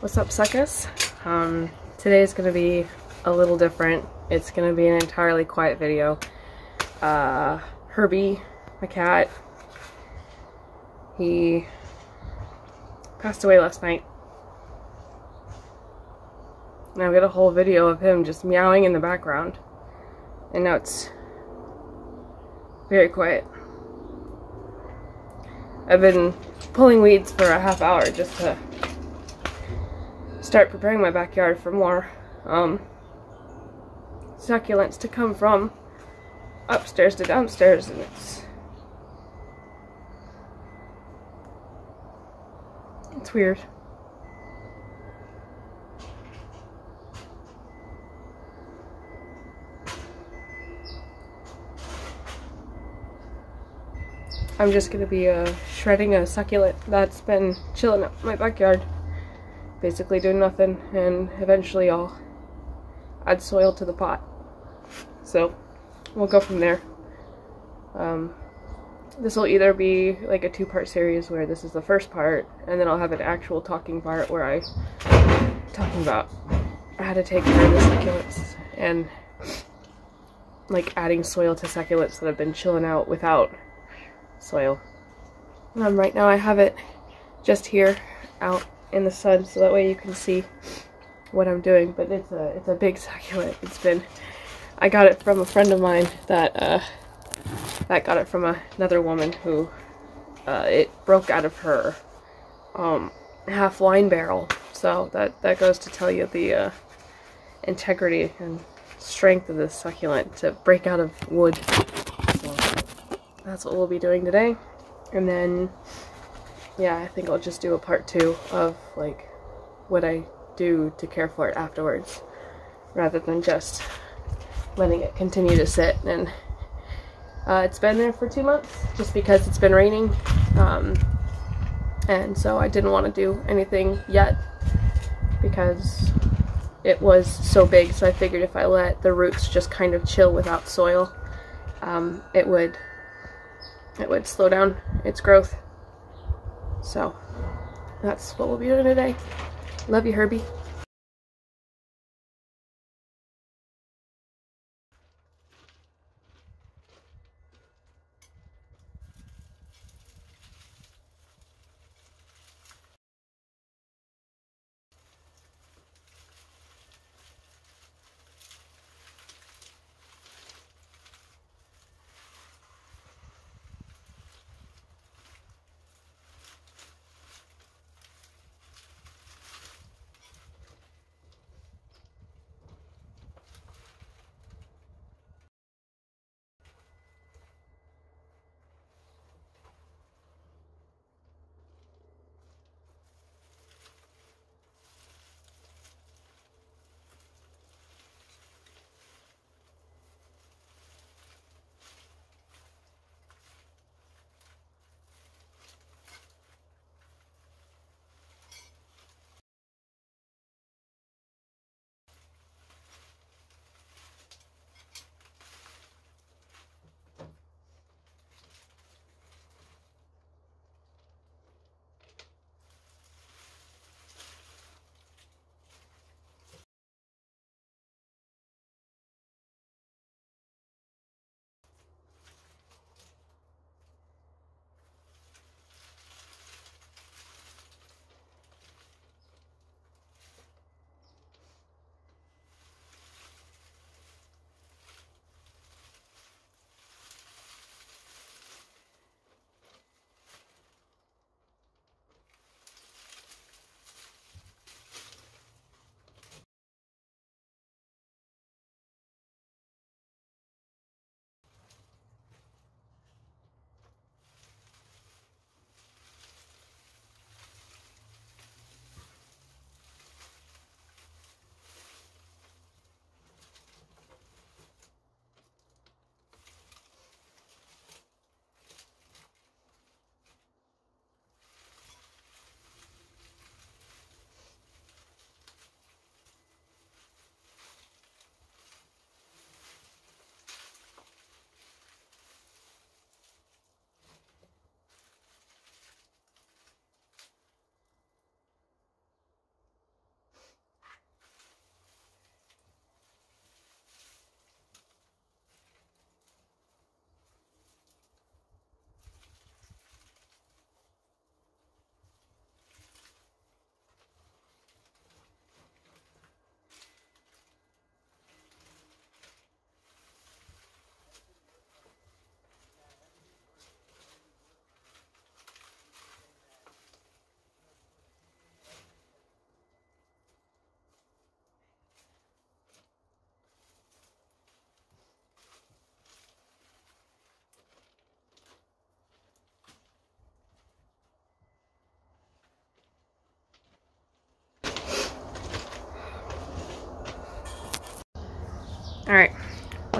What's up, suckers? Um, today is going to be a little different. It's going to be an entirely quiet video. Uh, Herbie, my cat, he passed away last night. And I've got a whole video of him just meowing in the background. And now it's very quiet. I've been pulling weeds for a half hour just to start preparing my backyard for more um, succulents to come from upstairs to downstairs and it's it's weird. I'm just gonna be uh, shredding a succulent that's been chilling up my backyard basically doing nothing and eventually I'll add soil to the pot. So we'll go from there. Um, this will either be like a two-part series where this is the first part and then I'll have an actual talking part where I talking about how to take care of the succulents and like adding soil to succulents that have been chilling out without soil. Um, right now I have it just here out in the sun so that way you can see what I'm doing but it's a it's a big succulent it's been I got it from a friend of mine that uh, that got it from a, another woman who uh, it broke out of her um, half wine barrel. So that that goes to tell you the uh, integrity and strength of this succulent to break out of wood. So that's what we'll be doing today. And then yeah, I think I'll just do a part two of like what I do to care for it afterwards rather than just letting it continue to sit. And uh, it's been there for two months just because it's been raining um, and so I didn't want to do anything yet because it was so big. So I figured if I let the roots just kind of chill without soil um, it would it would slow down its growth so that's what we'll be doing today. Love you, Herbie.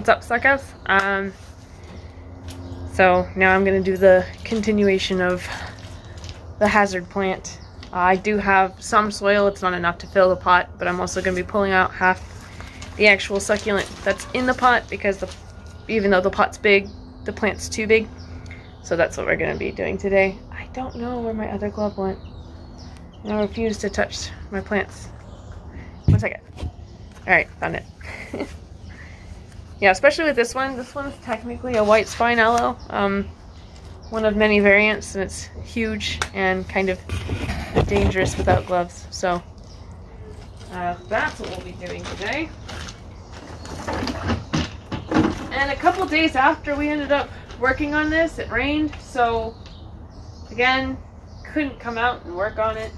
What's up, suckers? Um, so now I'm going to do the continuation of the hazard plant. Uh, I do have some soil, it's not enough to fill the pot, but I'm also going to be pulling out half the actual succulent that's in the pot because the, even though the pot's big, the plant's too big. So that's what we're going to be doing today. I don't know where my other glove went. I refuse to touch my plants. One second. Alright, found it. yeah, especially with this one. This one's technically a white spine. Um, one of many variants, and it's huge and kind of dangerous without gloves. So, uh, that's what we'll be doing today. And a couple days after we ended up working on this, it rained. So, again, couldn't come out and work on it.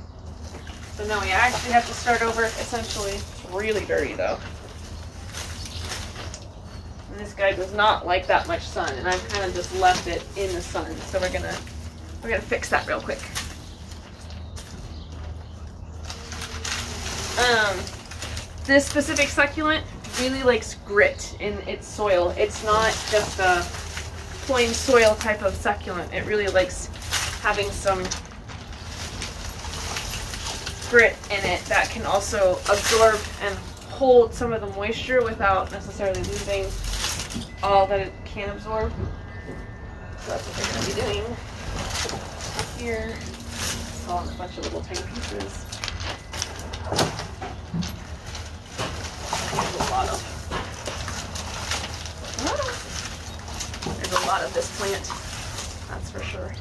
So now we actually have to start over essentially really dirty though. And this guy does not like that much sun and I've kind of just left it in the sun. So we're gonna we're gonna fix that real quick. Um, this specific succulent really likes grit in its soil. It's not just a plain soil type of succulent. It really likes having some grit in it that can also absorb and hold some of the moisture without necessarily losing all that it can absorb. So that's what they're going to be doing here. All in a bunch of little tiny pieces. There's a lot of there's a lot of this plant, that's for sure.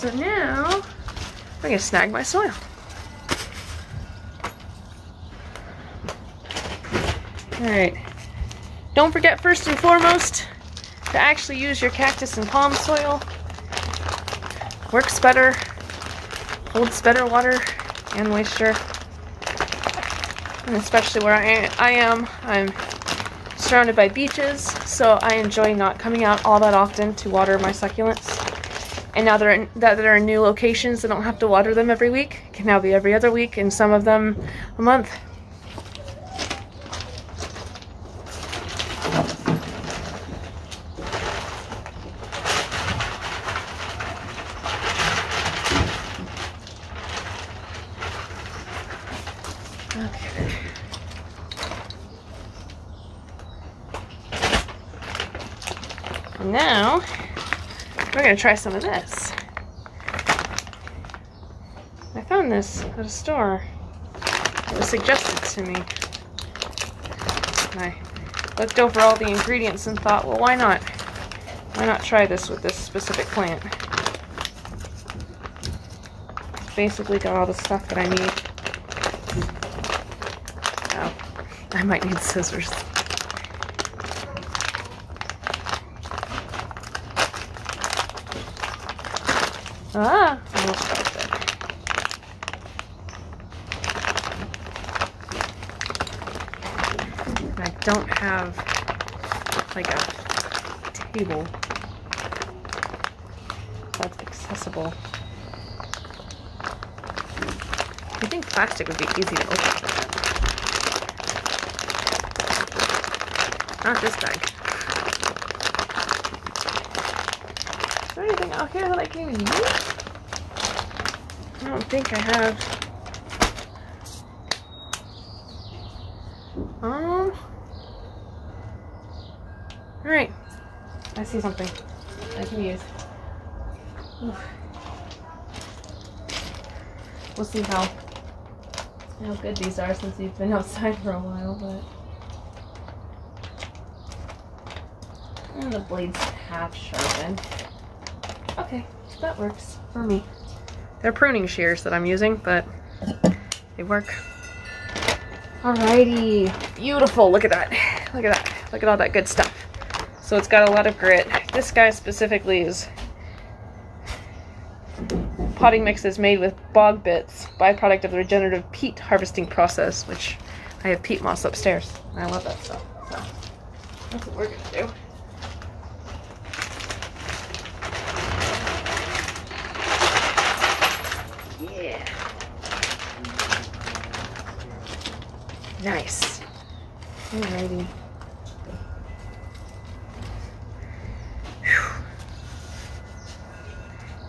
So now I'm gonna snag my soil. Alright. Don't forget first and foremost to actually use your cactus and palm soil. Works better, holds better water and moisture. And especially where I, I am, I'm surrounded by beaches, so I enjoy not coming out all that often to water my succulents. And now they're in, that they're in new locations, they don't have to water them every week. It can now be every other week, and some of them a month. Okay. now we're gonna try some of this. I found this at a store. It was suggested to me. I looked over all the ingredients and thought, well, why not? Why not try this with this specific plant? It's basically got all the stuff that I need. Oh, I might need scissors. Ah. I don't have like a table that's accessible. I think plastic would be easy to open. Not this bag. there anything out here that I can use? I don't think I have. Um. Alright. I see something I can use. Oof. We'll see how how good these are since we've been outside for a while, but and the blade's half sharpened. That works for me. They're pruning shears that I'm using, but they work. Alrighty, beautiful, look at that. Look at that, look at all that good stuff. So it's got a lot of grit. This guy specifically is potting mix is made with bog bits, byproduct of the regenerative peat harvesting process, which I have peat moss upstairs. I love that stuff. So that's what we're gonna do. Yeah. Nice. Alrighty.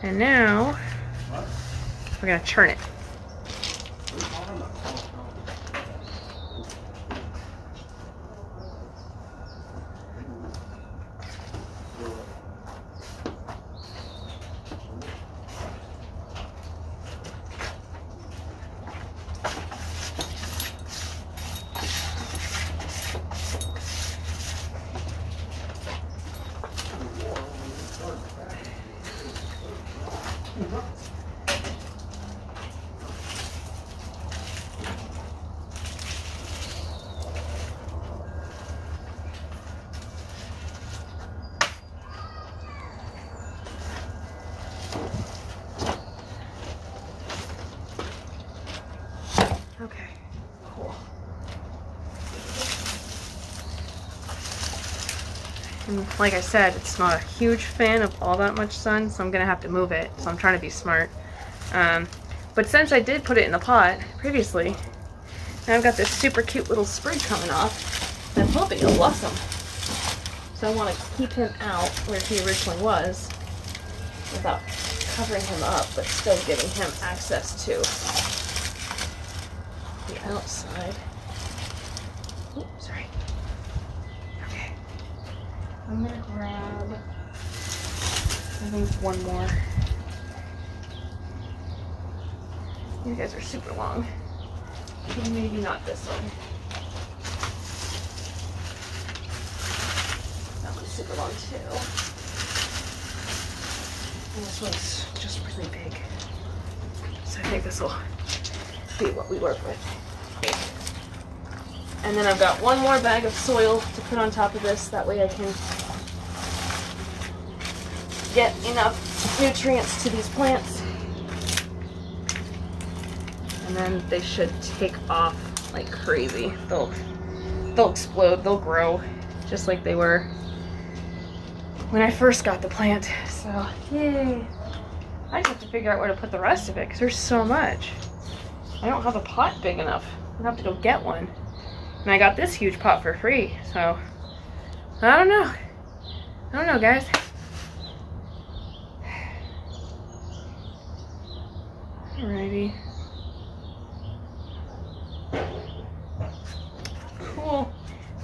And now we're gonna churn it. Okay, cool. And like I said, it's not a huge fan of all that much sun, so I'm gonna have to move it. So I'm trying to be smart. Um, but since I did put it in the pot previously, now I've got this super cute little sprig coming off. I'm hoping it'll blossom. So I want to keep him out where he originally was without covering him up, but still giving him access to the outside. Oh, sorry. Okay. I'm gonna grab, I think one more. You guys are super long. Maybe not this one. That one's super long too. And this one's just really big. So I think this will be what we work with. And then I've got one more bag of soil to put on top of this. That way I can get enough nutrients to these plants. And then they should take off like crazy. They'll they'll explode, they'll grow just like they were when I first got the plant. So, yay. I just have to figure out where to put the rest of it because there's so much. I don't have a pot big enough. I'll have to go get one. And I got this huge pot for free, so I don't know. I don't know, guys. Alrighty. Cool.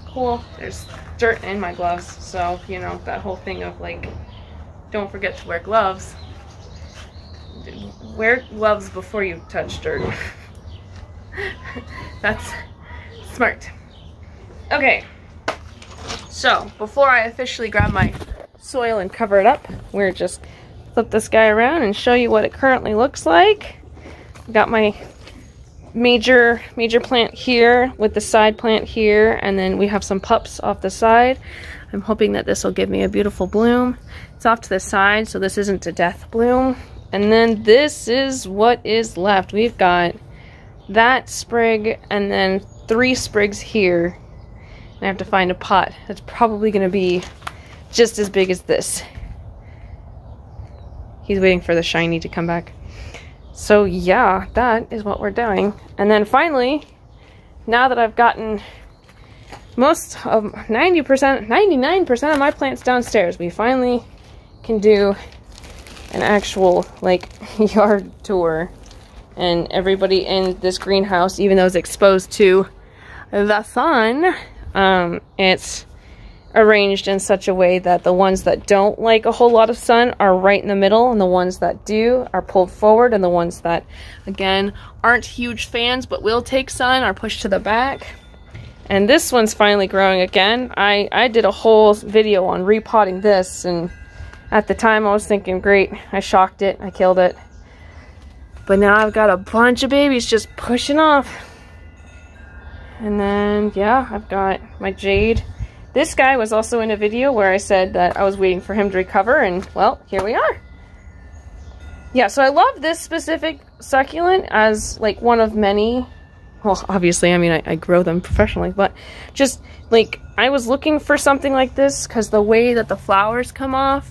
Cool. There's dirt in my gloves, so, you know, that whole thing of like, don't forget to wear gloves. Wear gloves before you touch dirt. That's smart. Okay, so before I officially grab my soil and cover it up, we're just flip this guy around and show you what it currently looks like. Got my major major plant here with the side plant here and then we have some pups off the side. I'm hoping that this will give me a beautiful bloom. It's off to the side so this isn't a death bloom. And then this is what is left. We've got that sprig and then three sprigs here. And I have to find a pot that's probably going to be just as big as this. He's waiting for the shiny to come back. So yeah, that is what we're doing. And then finally, now that I've gotten most of 90%, 99% of my plants downstairs, we finally can do an actual like yard tour and everybody in this greenhouse, even though it's exposed to the sun, um, it's arranged in such a way that the ones that don't like a whole lot of sun are right in the middle and the ones that do are pulled forward and the ones that again aren't huge fans but will take sun are pushed to the back and this one's finally growing again I I did a whole video on repotting this and at the time I was thinking great I shocked it I killed it but now I've got a bunch of babies just pushing off. And then, yeah, I've got my jade. This guy was also in a video where I said that I was waiting for him to recover, and, well, here we are. yeah, so I love this specific succulent as like one of many. Well, obviously, I mean, I, I grow them professionally, but just like I was looking for something like this because the way that the flowers come off,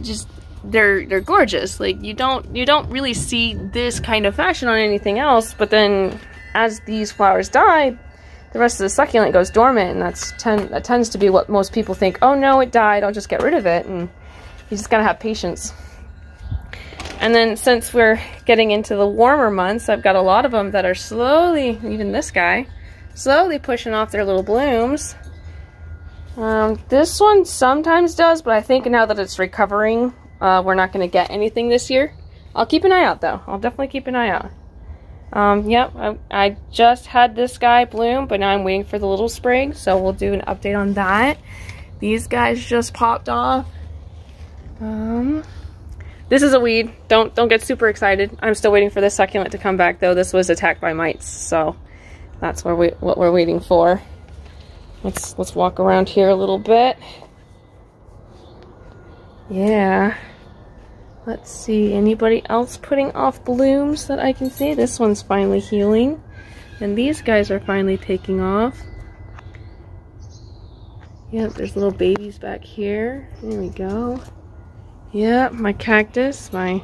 just they're they're gorgeous. Like you don't you don't really see this kind of fashion on anything else, but then as these flowers die, the rest of the succulent goes dormant, and that's ten that tends to be what most people think. Oh no, it died. I'll just get rid of it, and you just gotta have patience. And then since we're getting into the warmer months, I've got a lot of them that are slowly, even this guy, slowly pushing off their little blooms. Um, this one sometimes does, but I think now that it's recovering, uh, we're not to get anything this year. I'll keep an eye out though. I'll definitely keep an eye out. Um, yep, I, I, just had this guy bloom, but now I'm waiting for the little sprig, so we'll do an update on that. These guys just popped off. Um, this is a weed. Don't don't get super excited. I'm still waiting for this succulent to come back though. This was attacked by mites, so that's where we what we're waiting for. Let's let's walk around here a little bit. Yeah. Let's see, anybody else putting off blooms that I can see? This one's finally healing. And these guys are finally taking off. Yep, there's little babies back here. There we go. Yep, my cactus, my...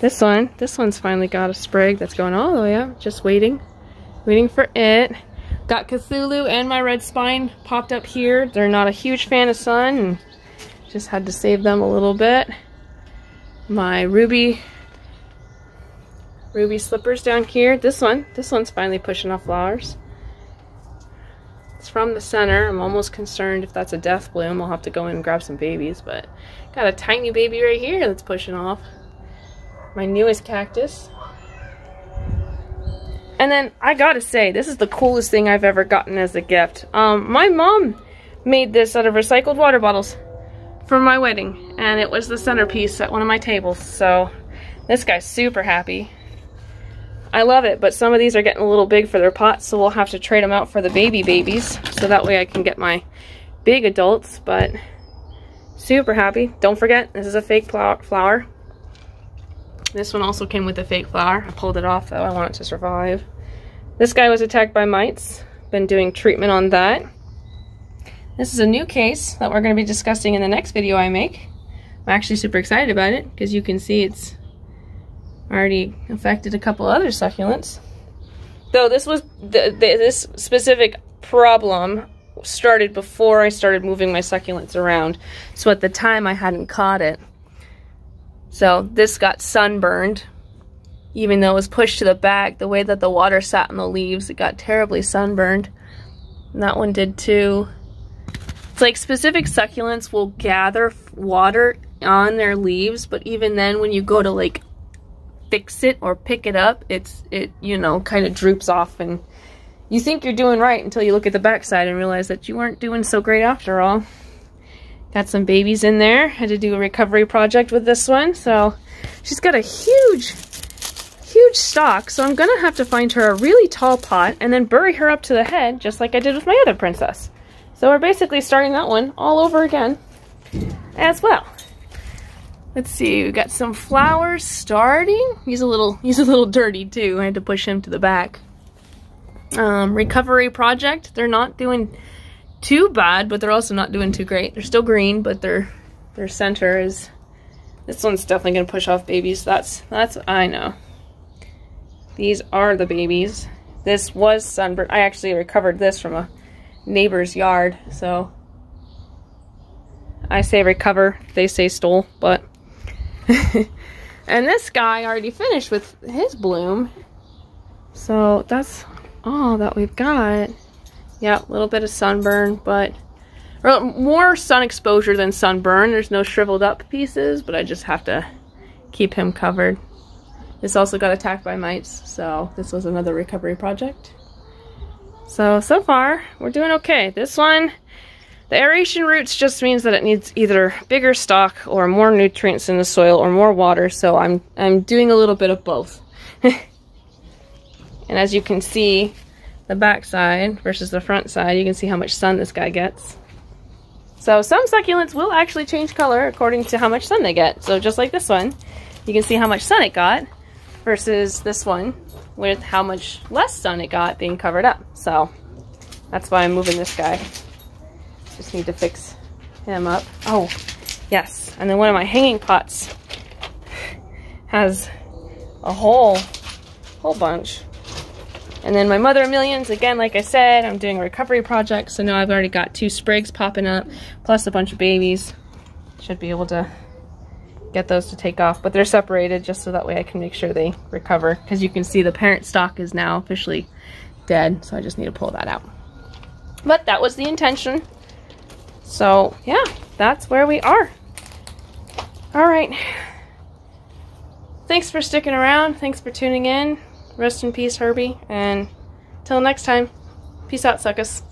This one, this one's finally got a sprig that's going all the way up. Just waiting, waiting for it. Got Cthulhu and my red spine popped up here. They're not a huge fan of sun, and just had to save them a little bit. My ruby, ruby slippers down here. This one, this one's finally pushing off flowers. It's from the center. I'm almost concerned if that's a death bloom. I'll have to go in and grab some babies, but got a tiny baby right here that's pushing off. My newest cactus. And then I gotta say, this is the coolest thing I've ever gotten as a gift. Um, my mom made this out of recycled water bottles for my wedding, and it was the centerpiece at one of my tables. So this guy's super happy. I love it, but some of these are getting a little big for their pots, so we'll have to trade them out for the baby babies, so that way I can get my big adults, but super happy. Don't forget, this is a fake flower. This one also came with a fake flower. I pulled it off though, I want it to survive. This guy was attacked by mites. Been doing treatment on that. This is a new case that we're going to be discussing in the next video I make. I'm actually super excited about it because you can see it's already affected a couple other succulents. Though this was the, the, this specific problem started before I started moving my succulents around. So at the time I hadn't caught it. So this got sunburned. Even though it was pushed to the back, the way that the water sat on the leaves, it got terribly sunburned. And that one did too. It's like specific succulents will gather water on their leaves, but even then when you go to like fix it or pick it up, it's, it, you know, kind of droops off and you think you're doing right until you look at the backside and realize that you weren't doing so great after all. Got some babies in there. Had to do a recovery project with this one. So she's got a huge, huge stalk. So I'm going to have to find her a really tall pot and then bury her up to the head, just like I did with my other princess. So we're basically starting that one all over again as well. Let's see, we got some flowers starting. He's a little he's a little dirty too. I had to push him to the back. Um, recovery project. They're not doing too bad, but they're also not doing too great. They're still green, but their their center is this one's definitely gonna push off babies. That's that's I know. These are the babies. This was sunburned. I actually recovered this from a neighbor's yard, so I say recover, they say stole, but and this guy already finished with his bloom. So that's all that we've got. Yeah, a little bit of sunburn, but more sun exposure than sunburn. There's no shriveled up pieces, but I just have to keep him covered. This also got attacked by mites, so this was another recovery project. So, so far, we're doing okay. This one, the aeration roots just means that it needs either bigger stock or more nutrients in the soil or more water, so I'm, I'm doing a little bit of both. and as you can see, the back side versus the front side, you can see how much sun this guy gets. So some succulents will actually change color according to how much sun they get. So just like this one, you can see how much sun it got versus this one with how much less sun it got being covered up. So that's why I'm moving this guy. Just need to fix him up. Oh, yes. And then one of my hanging pots has a whole, whole bunch. And then my Mother of Millions, again, like I said, I'm doing a recovery project, so now I've already got two sprigs popping up, plus a bunch of babies. Should be able to get those to take off, but they're separated just so that way I can make sure they recover, because you can see the parent stock is now officially dead, so I just need to pull that out. But that was the intention. So, yeah, that's where we are. All right. Thanks for sticking around. Thanks for tuning in. Rest in peace, Herbie. And till next time, peace out, suckers.